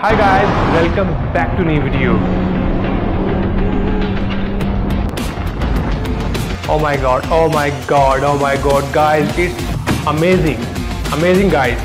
Hi guys, welcome back to new video. Oh my god, oh my god, oh my god guys, it's amazing, amazing guys.